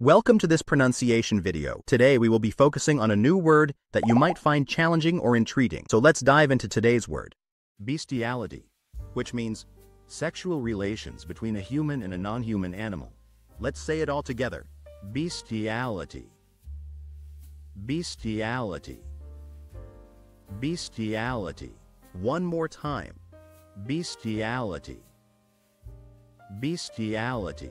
Welcome to this pronunciation video. Today we will be focusing on a new word that you might find challenging or intriguing. So let's dive into today's word. Bestiality, which means sexual relations between a human and a non-human animal. Let's say it all together. Bestiality. Bestiality. Bestiality. One more time. Bestiality. Bestiality.